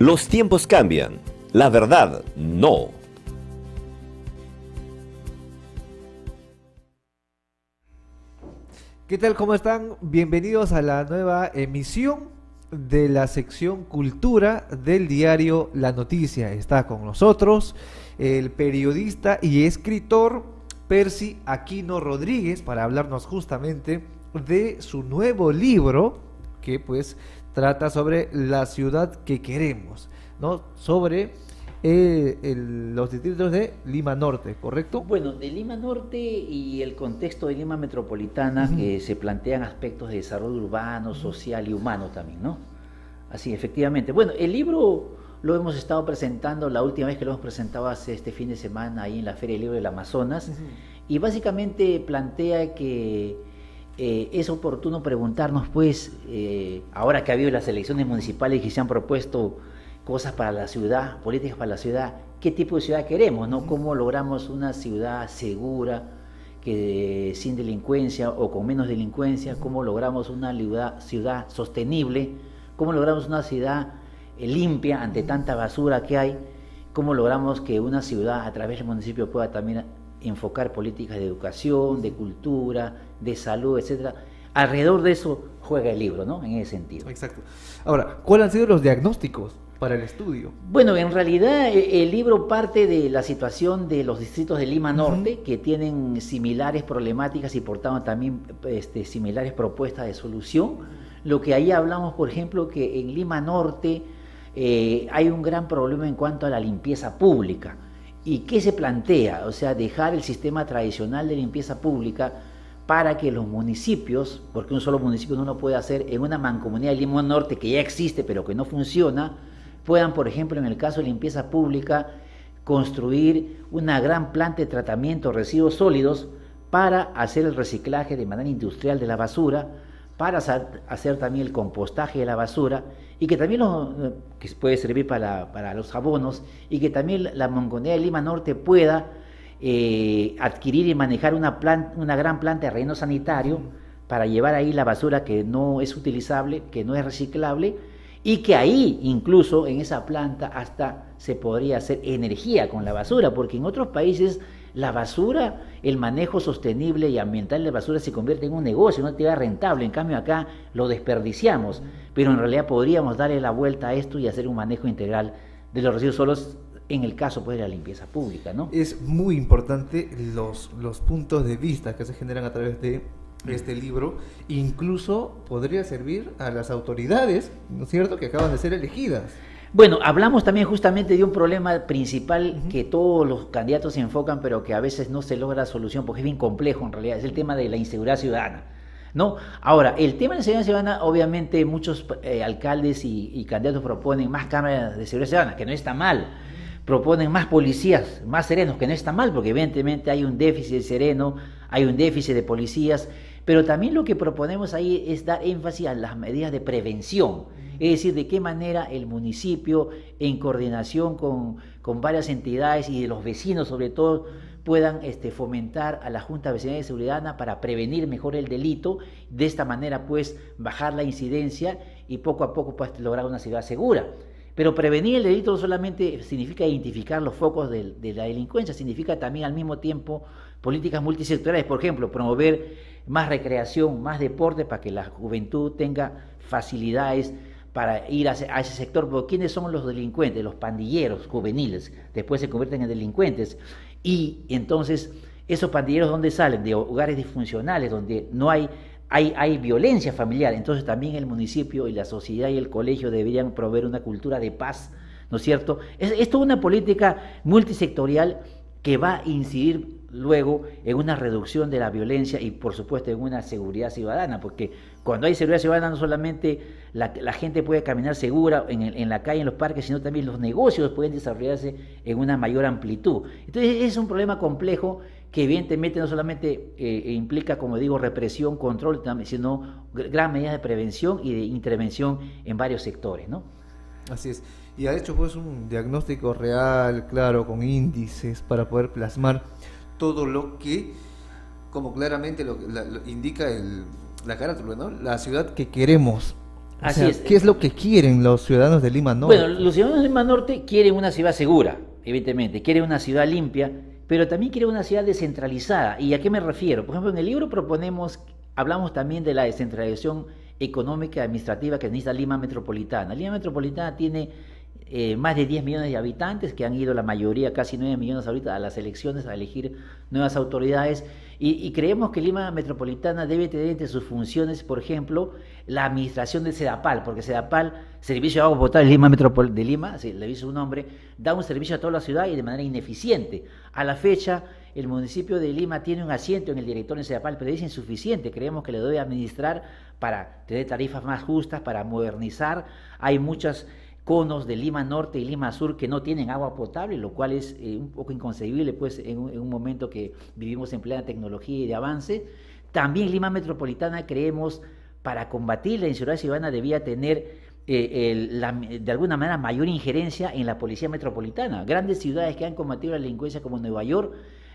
Los tiempos cambian, la verdad no. ¿Qué tal? ¿Cómo están? Bienvenidos a la nueva emisión de la sección Cultura del diario La Noticia. Está con nosotros el periodista y escritor Percy Aquino Rodríguez para hablarnos justamente de su nuevo libro que pues trata sobre la ciudad que queremos, ¿no? Sobre eh, los distritos de Lima Norte, ¿correcto? Bueno, de Lima Norte y el contexto de Lima Metropolitana, que se plantean aspectos de desarrollo urbano, social y humano también, ¿no? Así, efectivamente. Bueno, el libro lo hemos estado presentando, la última vez que lo hemos presentado hace este fin de semana ahí en la Feria del Libro del Amazonas, y básicamente plantea que eh, es oportuno preguntarnos, pues, eh, ahora que ha habido las elecciones municipales y que se han propuesto cosas para la ciudad, políticas para la ciudad, ¿qué tipo de ciudad queremos? ¿no? ¿Cómo logramos una ciudad segura, que sin delincuencia o con menos delincuencia? ¿Cómo logramos una ciudad, sostenible? ¿Cómo logramos una ciudad eh, limpia ante tanta basura que hay? ¿Cómo logramos que una ciudad a través del municipio pueda también enfocar políticas de educación, de cultura, de salud, etcétera. Alrededor de eso juega el libro, ¿no? En ese sentido. Exacto. Ahora, ¿cuáles han sido los diagnósticos para el estudio? Bueno, en realidad e, el libro parte de la situación de los distritos de Lima Norte, que tienen similares problemáticas y por tanto también este, similares propuestas de solución. Lo que ahí hablamos, por ejemplo, que en Lima Norte eh, hay un gran problema en cuanto a la limpieza pública. ¿Y qué se plantea? O sea, dejar el sistema tradicional de limpieza pública para que los municipios, porque un solo municipio no lo puede hacer, en una mancomunidad de Limón Norte que ya existe pero que no funciona, puedan, por ejemplo, en el caso de limpieza pública, construir una gran planta de tratamiento de residuos sólidos para hacer el reciclaje de manera industrial de la basura, para hacer también el compostaje de la basura y que también lo, que puede servir para, los abonos y que también la Mancomunidad de Lima Norte pueda eh, adquirir y manejar una, una gran planta de relleno sanitario para llevar ahí la basura que no es utilizable, que no es reciclable y que ahí incluso en esa planta hasta se podría hacer energía con la basura, porque en otros países la basura, el manejo sostenible y ambiental de basura se convierte en un negocio, una actividad rentable. En cambio acá lo desperdiciamos, pero en realidad podríamos darle la vuelta a esto y hacer un manejo integral de los residuos solos en el caso pues, de la limpieza pública. ¿no? Es muy importante los, los puntos de vista que se generan a través de este libro, incluso podría servir a las autoridades, ¿no es cierto?, que acaban de ser elegidas. Bueno, hablamos también justamente de un problema principal que todos los candidatos se enfocan, pero que a veces no se logra solución, porque es bien complejo en realidad, es el tema de la inseguridad ciudadana. ¿No? Ahora, el tema de la seguridad ciudadana, obviamente muchos eh, alcaldes y, candidatos proponen más cámaras de seguridad ciudadana, que no está mal. Proponen más policías, más serenos, que no está mal, porque evidentemente hay un déficit de sereno, hay un déficit de policías, pero también lo que proponemos ahí es dar énfasis a las medidas de prevención es decir, de qué manera el municipio, en coordinación con, varias entidades y de los vecinos sobre todo, puedan este, fomentar a la Junta Vecinal de Seguridad para prevenir mejor el delito, de esta manera pues bajar la incidencia y poco a poco pues lograr una ciudad segura. Pero prevenir el delito no solamente significa identificar los focos de, la delincuencia, significa también al mismo tiempo políticas multisectoriales, por ejemplo, promover más recreación, más deporte para que la juventud tenga facilidades para ir a ese, sector, porque ¿quiénes son los delincuentes? Los pandilleros juveniles, después se convierten en delincuentes. Y entonces, ¿esos pandilleros dónde salen? De hogares disfuncionales, donde no hay, hay, violencia familiar. Entonces también el municipio y la sociedad y el colegio deberían proveer una cultura de paz, ¿no es cierto? Es, es toda una política multisectorial que va a incidir luego en una reducción de la violencia y por supuesto en una seguridad ciudadana, porque cuando hay seguridad ciudadana no solamente la, gente puede caminar segura en, la calle, en los parques, sino también los negocios pueden desarrollarse en una mayor amplitud. Entonces es un problema complejo que evidentemente no solamente eh, implica, como digo, represión, control, sino gran medida de prevención y de intervención en varios sectores, ¿no? Así es. Y ha hecho pues un diagnóstico real, claro, con índices para poder plasmar todo lo que, como claramente lo, indica el, la carátula, ¿no? La ciudad que queremos. Así es. ¿Qué es lo que quieren los ciudadanos de Lima Norte? Bueno, los ciudadanos de Lima Norte quieren una ciudad segura, evidentemente, quieren una ciudad limpia, pero también quieren una ciudad descentralizada. ¿Y a qué me refiero? Por ejemplo, en el libro proponemos, hablamos también de la descentralización económica y administrativa que necesita Lima Metropolitana. Lima Metropolitana tiene eh, más de 10 millones de habitantes que han ido la mayoría, casi 9 millones ahorita, a las elecciones a elegir nuevas autoridades. Y, creemos que Lima Metropolitana debe tener entre sus funciones, por ejemplo, la administración de SEDAPAL, porque SEDAPAL, Servicio de Agua Potable Lima Metropol de Lima, le dice su nombre, da un servicio a toda la ciudad y de manera ineficiente. A la fecha, el municipio de Lima tiene un asiento en el director de SEDAPAL, pero es insuficiente. Creemos que le debe administrar para tener tarifas más justas, para modernizar. Hay muchas conos de Lima Norte y Lima Sur que no tienen agua potable, lo cual es eh, un poco inconcebible pues, en un, momento que vivimos en plena tecnología y de avance. También Lima Metropolitana creemos, para combatir la inseguridad ciudadana, debía tener eh, de alguna manera mayor injerencia en la policía metropolitana. Grandes ciudades que han combatido la delincuencia como Nueva York,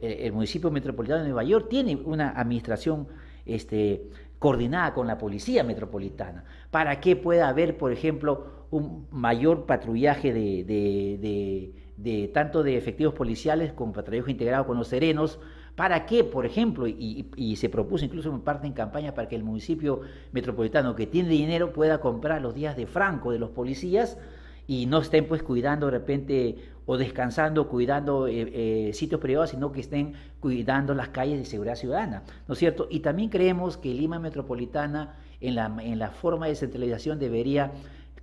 eh, el municipio metropolitano de Nueva York tiene una administración este, coordinada con la policía metropolitana, para que pueda haber, por ejemplo, un mayor patrullaje de, tanto de efectivos policiales con patrullaje integrado con los serenos, para que, por ejemplo, y, se propuso incluso en parte en campaña para que el municipio metropolitano que tiene dinero pueda comprar los días de franco de los policías y no estén pues cuidando de repente o descansando, cuidando eh, eh, sitios privados, sino que estén cuidando las calles de seguridad ciudadana, ¿no es cierto? Y también creemos que Lima Metropolitana en la, en la forma de centralización debería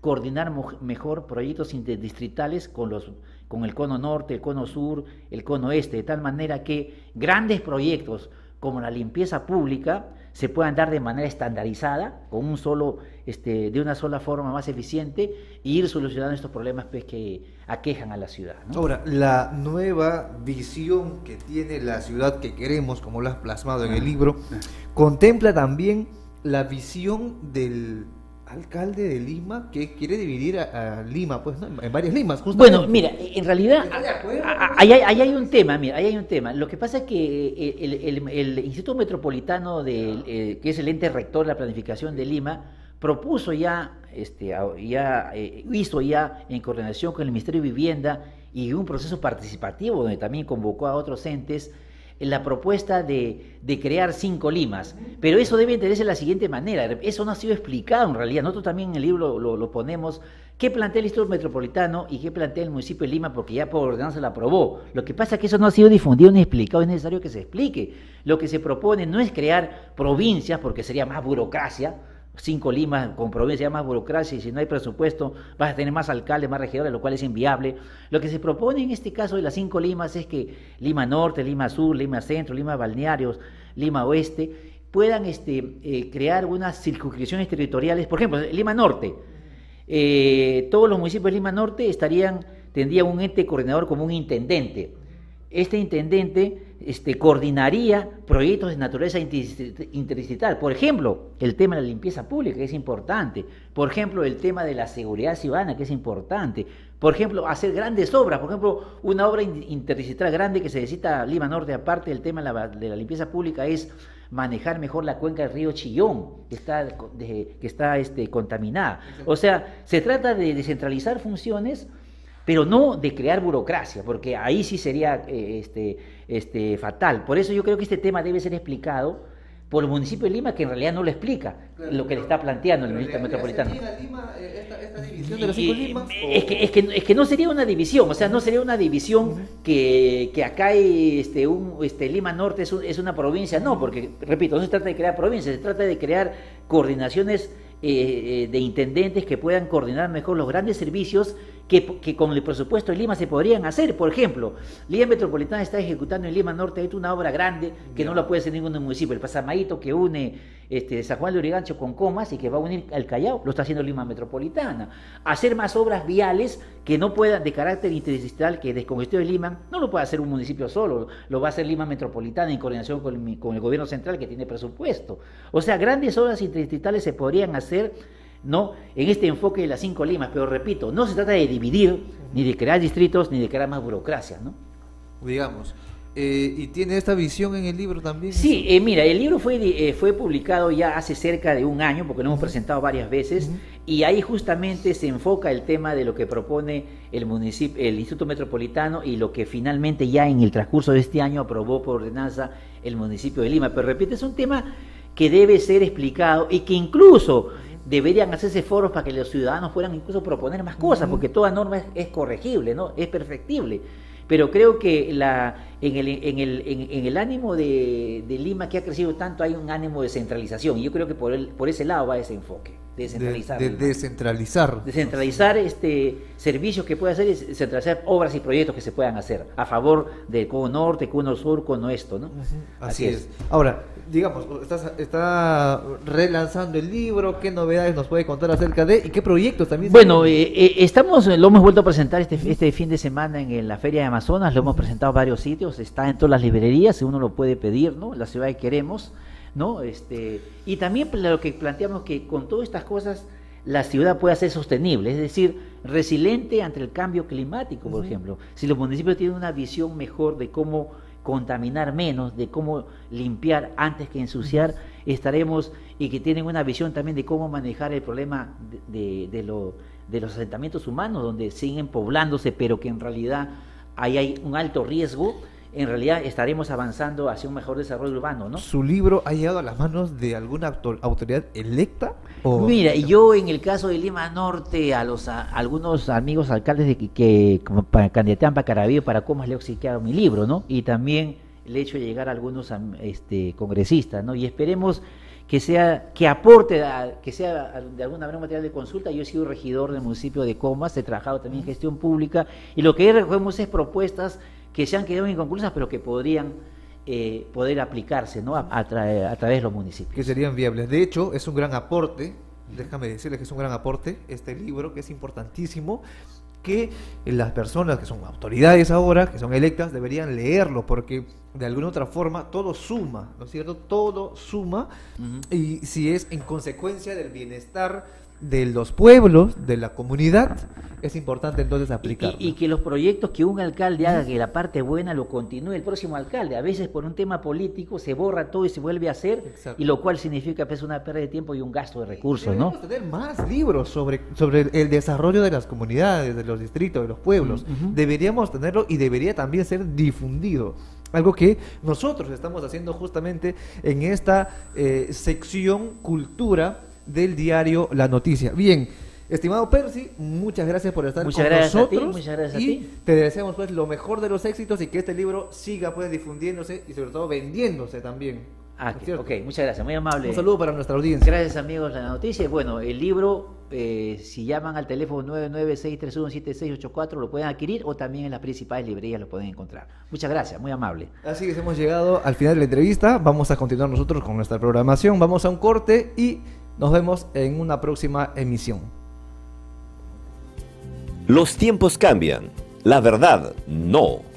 coordinar mejor proyectos interdistritales con, los, con el cono norte, el cono sur, el cono este, de tal manera que grandes proyectos como la limpieza pública se puedan dar de manera estandarizada, con un solo, este, de una sola forma más eficiente, e ir solucionando estos problemas pues, que aquejan a la ciudad. Ahora, la nueva visión que tiene la ciudad que queremos, como lo has plasmado en el libro, contempla también la visión del alcalde de Lima que quiere dividir a, Lima, pues, en varias Limas. Bueno, mira, en realidad, ahí hay, un tema, mira, ahí hay un tema. Lo que pasa es que eh, el, Instituto Metropolitano, de, eh, que es el ente rector de la planificación de Lima, propuso ya, este, ya eh, hizo ya en coordinación con el Ministerio de Vivienda y un proceso participativo donde también convocó a otros entes, la propuesta de, crear cinco limas. Pero eso debe entenderse de la siguiente manera. Eso no ha sido explicado en realidad. Nosotros también en el libro lo, ponemos. ¿Qué plantea el Instituto Metropolitano y qué plantea el municipio de Lima? Porque ya por ordenanza la aprobó. Lo que pasa es que eso no ha sido difundido ni explicado. Es necesario que se explique. Lo que se propone no es crear provincias, porque sería más burocracia cinco limas con provincia más burocracia y si no hay presupuesto vas a tener más alcaldes, más regidores, lo cual es inviable. Lo que se propone en este caso de las cinco limas es que Lima Norte, Lima Sur, Lima Centro, Lima Balnearios, Lima Oeste puedan este, eh, crear unas circunscripciones territoriales. Por ejemplo, Lima Norte, eh, todos los municipios de Lima Norte estarían, tendrían un ente coordinador como un intendente. Este intendente este, coordinaría proyectos de naturaleza interdistrital. Por ejemplo, el tema de la limpieza pública, que es importante. Por ejemplo, el tema de la seguridad ciudadana, que es importante. Por ejemplo, hacer grandes obras. Por ejemplo, una obra interdistrital grande que se necesita Lima Norte, aparte del tema de la, limpieza pública, es manejar mejor la cuenca del río Chillón, que está, que está este, contaminada. O sea, se trata de descentralizar funciones pero no de crear burocracia, porque ahí sí sería eh, este, este, fatal. Por eso yo creo que este tema debe ser explicado por el municipio de Lima, que en realidad no lo explica lo que le está planteando el ministro metropolitano. Es, que, es, que, es que no sería una división, o sea, no sería una división que, que acá hay este, un, este, Lima Norte es, es una provincia, no, porque, repito, no se trata de crear provincias, se trata de crear coordinaciones eh, eh, de intendentes que puedan coordinar mejor los grandes servicios que, con el presupuesto de Lima se podrían hacer. Por ejemplo, Lima Metropolitana está ejecutando en Lima Norte una obra grande que no la puede hacer ningún municipio. El Pasamaito que une este, San Juan de Urigancho con Comas y que va a unir al Callao, lo está haciendo Lima Metropolitana. Hacer más obras viales que no puedan, de carácter interdistrital, que descongestione Lima, no lo puede hacer un municipio solo, lo va a hacer Lima Metropolitana en coordinación con, con el gobierno central que tiene presupuesto. O sea, grandes obras interdistritales se podrían hacer ¿no? en este enfoque de las cinco limas, pero repito, no se trata de dividir, ni de crear distritos, ni de crear más burocracia. ¿no? Digamos, Eh, y tiene esta visión en el libro también. Sí, eh, mira, el libro fue, eh, fue publicado ya hace cerca de un año, porque lo hemos presentado varias veces, y ahí justamente se enfoca el tema de lo que propone el municipio, el Instituto Metropolitano y lo que finalmente ya en el transcurso de este año aprobó por ordenanza el municipio de Lima. Pero repite, es un tema que debe ser explicado y que incluso deberían hacerse foros para que los ciudadanos puedan incluso proponer más cosas, porque toda norma es, es corregible, ¿no? Es perfectible pero creo que la, en, el, en, el, en, el ánimo de, de, Lima que ha crecido tanto hay un ánimo de centralización y yo creo que por, el, por ese lado va ese enfoque. Descentralizar. De, de descentralizar. Descentralizar este, servicios que puede hacer y centralizar obras y proyectos que se puedan hacer a favor de Cuno Norte, Cuno Sur, Cuno Esto. ¿no? Así, es. Ahora, digamos, está relanzando el libro, ¿qué novedades nos puede contar acerca de y qué proyectos también? Bueno, eh, eh, estamos, lo hemos vuelto a presentar este, este fin de semana en, la Feria de Amazonas, lo hemos presentado en varios sitios, está en todas las librerías, uno lo puede pedir, ¿no? La ciudad que queremos. ¿no? Este, y también lo que planteamos que con todas estas cosas la ciudad pueda ser sostenible, es decir, resiliente ante el cambio climático, por ejemplo. Si los municipios tienen una visión mejor de cómo contaminar menos, de cómo limpiar antes que ensuciar, estaremos y que tienen una visión también de cómo manejar el problema de, de, lo, de los asentamientos humanos, donde siguen poblándose, pero que en realidad ahí hay un alto riesgo en realidad estaremos avanzando hacia un mejor desarrollo urbano, ¿no? ¿Su libro ha llegado a las manos de alguna autoridad electa? Mira, yo en el caso de Lima Norte, a los algunos amigos alcaldes de que, que para, candidatean para Caraballo para cómo le he obsequiado mi libro, ¿no? Y también le he hecho llegar a algunos este, congresistas, ¿no? Y esperemos que sea que aporte que sea de alguna manera material de consulta. Yo he sido regidor del municipio de Comas, he trabajado también en gestión pública y lo que recogemos es propuestas que se han quedado inconclusas, pero que podrían eh, poder aplicarse ¿no? a, través de los municipios. Que serían viables. De hecho, es un gran aporte, déjame decirles que es un gran aporte este libro, que es importantísimo, que las personas que son autoridades ahora, que son electas, deberían leerlo, porque de alguna otra forma todo suma, ¿no es cierto? Todo suma, y si es en consecuencia del bienestar de los pueblos, de la comunidad, es importante entonces aplicar. Y, que los proyectos que un alcalde haga, que la parte buena lo continúe el próximo alcalde. A veces por un tema político se borra todo y se vuelve a hacer, y lo cual significa pues, una pérdida de tiempo y un gasto de recursos, ¿no? tener más libros sobre, sobre el desarrollo de las comunidades, de los distritos, de los pueblos. Deberíamos tenerlo y debería también ser difundido. Algo que nosotros estamos haciendo justamente en esta eh, sección cultura del diario La Noticia. Bien, estimado Percy, muchas gracias por estar muchas con gracias nosotros. A ti, muchas gracias y a ti. te deseamos pues lo mejor de los éxitos y que este libro siga pues difundiéndose y sobre todo vendiéndose también. Ah, ok, muchas gracias, muy amable. Un saludo para nuestra audiencia. Gracias amigos de la noticia. Bueno, el libro, eh, si llaman al teléfono 996317684 lo pueden adquirir o también en las principales librerías lo pueden encontrar. Muchas gracias, muy amable. Así que hemos llegado al final de la entrevista. Vamos a continuar nosotros con nuestra programación. Vamos a un corte y nos vemos en una próxima emisión. Los tiempos cambian, la verdad no.